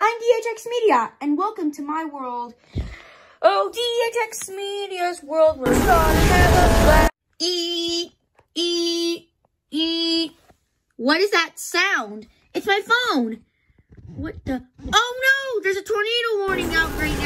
I'm DHX Media, and welcome to my world. Oh, DHX Media's world, we're gonna have a blast. E, E, E. What is that sound? It's my phone. What the? Oh no, there's a tornado warning out right now.